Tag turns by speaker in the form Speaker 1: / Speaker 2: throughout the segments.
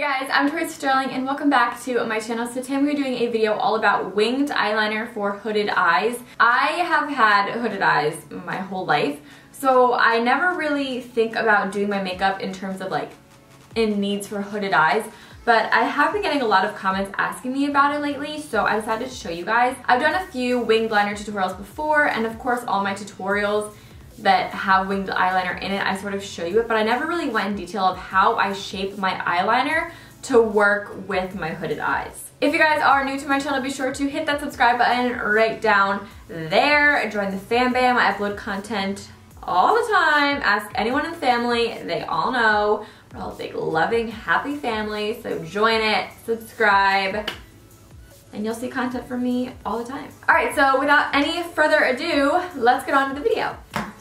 Speaker 1: Hey guys, I'm Tori Sterling and welcome back to my channel. So today we're doing a video all about winged eyeliner for hooded eyes. I have had hooded eyes my whole life, so I never really think about doing my makeup in terms of like in needs for hooded eyes but I have been getting a lot of comments asking me about it lately, so I decided to show you guys. I've done a few winged liner tutorials before, and of course all my tutorials that have winged eyeliner in it, I sort of show you it, but I never really went in detail of how I shape my eyeliner to work with my hooded eyes. If you guys are new to my channel, be sure to hit that subscribe button right down there. And join the fam bam. I upload content all the time. Ask anyone in the family. They all know. We're all a big, loving, happy family. So join it, subscribe, and you'll see content from me all the time. All right, so without any further ado, let's get on to the video.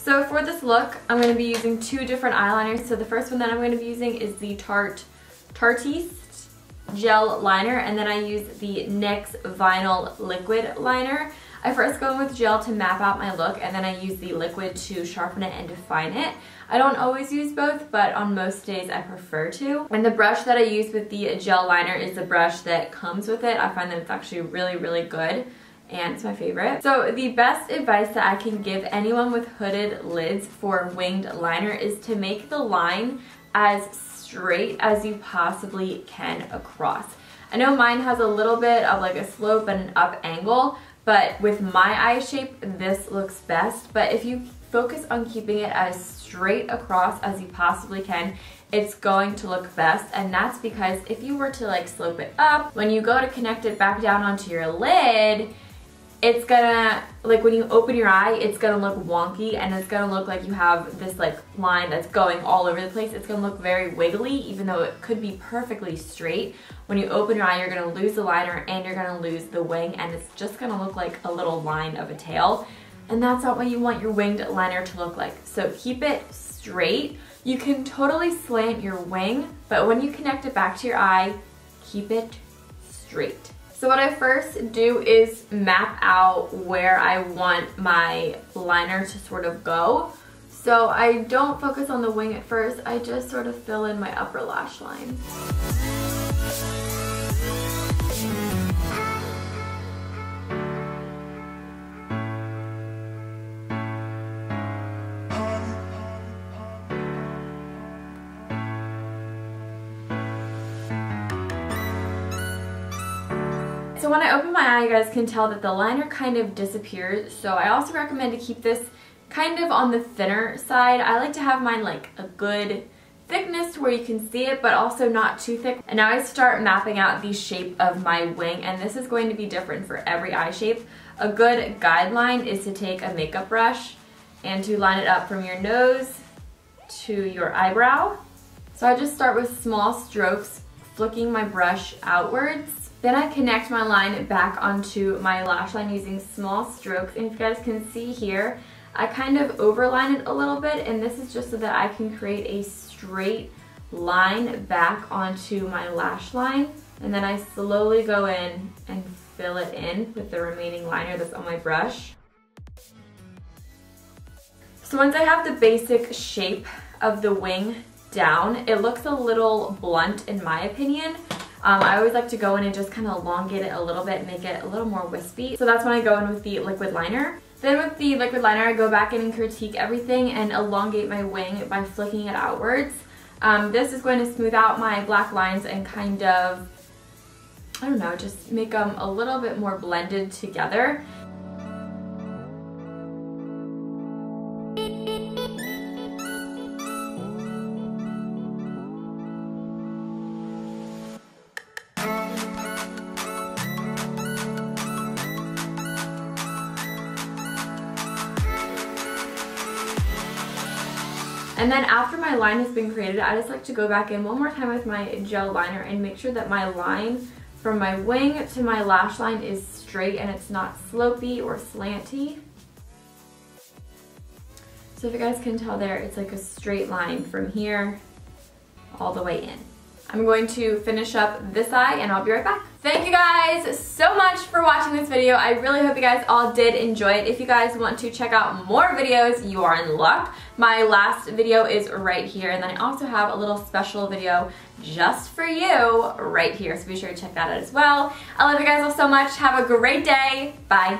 Speaker 1: So for this look, I'm going to be using two different eyeliners. So the first one that I'm going to be using is the Tarte Tarteist Gel Liner, and then I use the NYX Vinyl Liquid Liner. I first go in with gel to map out my look and then I use the liquid to sharpen it and define it. I don't always use both, but on most days I prefer to. And the brush that I use with the gel liner is the brush that comes with it. I find that it's actually really, really good and it's my favorite. So the best advice that I can give anyone with hooded lids for winged liner is to make the line as straight as you possibly can across. I know mine has a little bit of like a slope and an up angle, but with my eye shape, this looks best. But if you focus on keeping it as straight across as you possibly can, it's going to look best. And that's because if you were to like slope it up, when you go to connect it back down onto your lid, it's gonna, like when you open your eye, it's gonna look wonky and it's gonna look like you have this like line that's going all over the place. It's gonna look very wiggly even though it could be perfectly straight. When you open your eye, you're gonna lose the liner and you're gonna lose the wing and it's just gonna look like a little line of a tail. And that's not what you want your winged liner to look like. So keep it straight. You can totally slant your wing, but when you connect it back to your eye, keep it straight. So what I first do is map out where I want my liner to sort of go. So I don't focus on the wing at first, I just sort of fill in my upper lash line. So when I open my eye, you guys can tell that the liner kind of disappears. So I also recommend to keep this kind of on the thinner side. I like to have mine like a good thickness where you can see it, but also not too thick. And now I start mapping out the shape of my wing, and this is going to be different for every eye shape. A good guideline is to take a makeup brush and to line it up from your nose to your eyebrow. So I just start with small strokes, flicking my brush outwards then I connect my line back onto my lash line using small strokes. And if you guys can see here, I kind of overline it a little bit and this is just so that I can create a straight line back onto my lash line. And then I slowly go in and fill it in with the remaining liner that's on my brush. So once I have the basic shape of the wing down, it looks a little blunt in my opinion. Um, I always like to go in and just kind of elongate it a little bit, make it a little more wispy. So that's when I go in with the liquid liner. Then with the liquid liner, I go back in and critique everything and elongate my wing by flicking it outwards. Um, this is going to smooth out my black lines and kind of, I don't know, just make them a little bit more blended together. And then after my line has been created, I just like to go back in one more time with my gel liner and make sure that my line from my wing to my lash line is straight and it's not slopey or slanty. So if you guys can tell there, it's like a straight line from here all the way in. I'm going to finish up this eye and I'll be right back. Thank you guys so much for watching this video. I really hope you guys all did enjoy it. If you guys want to check out more videos, you are in luck. My last video is right here, and then I also have a little special video just for you right here, so be sure to check that out as well. I love you guys all so much. Have a great day. Bye.